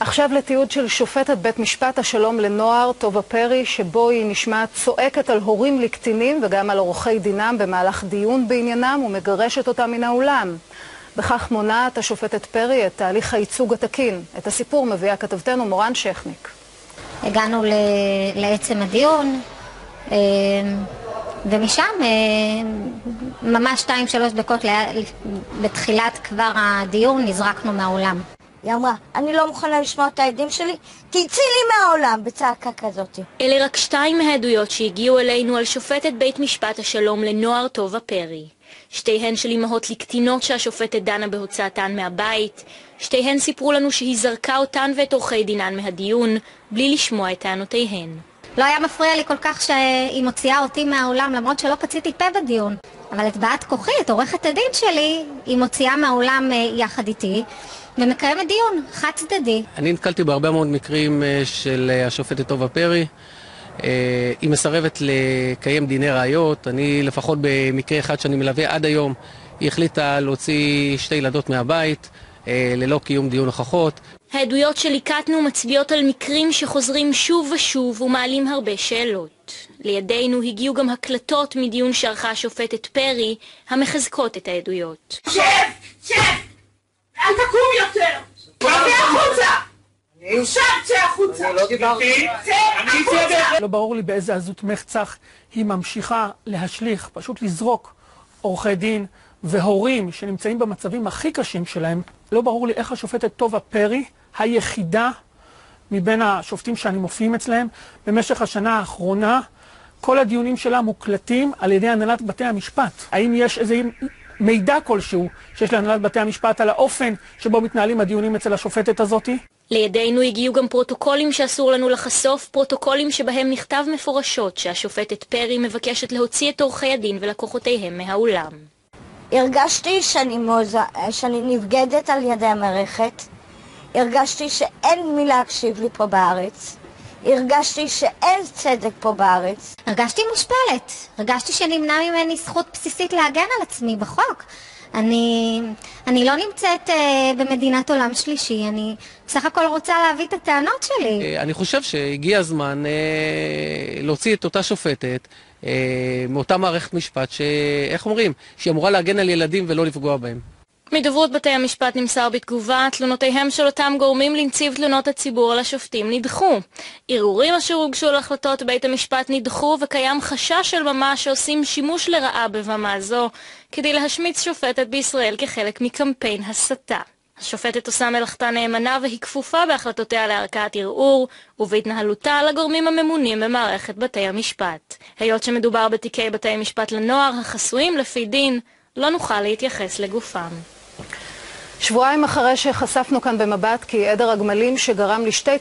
עכשיו לתיעוד של שופטת בית משפט השלום לנוער, טובה פרי, שבו היא נשמעת צועקת על הורים לקטינים וגם על עורכי דינם במהלך דיון בעניינם ומגרשת אותם מן האולם. בכך מונעת השופטת פרי את תהליך הייצוג התקין. את הסיפור מביאה כתבתנו מורן שכניק. הגענו לעצם הדיון, אה, ומשם אה, ממש שתיים שלוש דקות בתחילת כבר הדיון נזרקנו מהאולם. היא אמרה, אני לא מוכנה לשמוע את העדים שלי, תצאי לי מהעולם, בצעקה כזאת. אלה רק שתיים מהעדויות שהגיעו אלינו על שופטת בית משפט השלום לנוער טובה פרי. שתיהן של אמהות לקטינות שהשופטת דנה בהוצאתן מהבית. שתיהן סיפרו לנו שהיא זרקה אותן ואת עורכי דינן מהדיון, בלי לשמוע את טענותיהן. לא היה מפריע לי כל כך שהיא מוציאה אותי מהאולם, למרות שלא פציתי פה בדיון. אבל את באת כוחי, את עורכת הדין שלי, היא מוציאה מהאולם אה, יחד איתי. ומקיימת דיון חד צדדי. אני נתקלתי בהרבה מאוד מקרים אה, של אה, השופטת טובה פרי. היא מסרבת לקיים דיני ראיות. אני לפחות במקרה אחד שאני מלווה עד היום, היא החליטה להוציא שתי ילדות מהבית ללא קיום דיון הוכחות. העדויות שליקטנו מצביעות על מקרים שחוזרים שוב ושוב ומעלים הרבה שאלות. לידינו הגיעו גם הקלטות מדיון שערכה השופטת פרי, המחזקות את העדויות. שב! שב! אל תקום יותר! צא החוצה! עכשיו צא החוצה! אני לא דיברתי. צא החוצה! לא ברור לי באיזה עזות מחצח היא ממשיכה להשליך, פשוט לזרוק עורכי דין והורים שנמצאים במצבים הכי קשים שלהם. לא ברור לי איך השופטת טובה פרי היחידה מבין השופטים שאני מופיעים אצלהם במשך השנה האחרונה. כל הדיונים שלה מוקלטים על ידי הנהלת בתי המשפט. האם יש איזה מידע כלשהו שיש להנהלת בתי המשפט על האופן שבו מתנהלים הדיונים אצל השופטת הזאתי? לידינו הגיעו גם פרוטוקולים שאסור לנו לחשוף, פרוטוקולים שבהם נכתב מפורשות שהשופטת פרי מבקשת להוציא את עורכי הדין ולקוחותיהם מהאולם. הרגשתי שאני, מוז... שאני נבגדת על ידי המערכת, הרגשתי שאין מי להקשיב לי פה בארץ. הרגשתי שאין צדק פה בארץ. הרגשתי מושפלת. הרגשתי שנמנע ממני זכות בסיסית להגן על עצמי בחוק. אני, אני לא נמצאת אה, במדינת עולם שלישי, אני בסך הכל רוצה להביא את הטענות שלי. אה, אני חושב שהגיע הזמן אה, להוציא את אותה שופטת אה, מאותה מערכת משפט, שאיך אומרים, שהיא אמורה להגן על ילדים ולא לפגוע בהם. מדוברות בתי המשפט נמסר בתגובה, תלונותיהם של אותם גורמים לנציב תלונות הציבור על השופטים נדחו. ערעורים אשר הוגשו על החלטות בית המשפט נדחו, וקיים חשש של ממש שעושים שימוש לרעה בבמה זו, כדי להשמיץ שופטת בישראל כחלק מקמפיין הסתה. השופטת עושה מלאכתה נאמנה והיא כפופה בהחלטותיה לערכאת ערעור ובהתנהלותה לגורמים הממונים במערכת בתי המשפט. היות שמדובר בתיקי בתי משפט לנוער החסויים לפי דין, לא נוכל להתייחס לגופם. שבועיים אחרי שחשפנו כאן במבט כי עדר הגמלים שגרם לשתי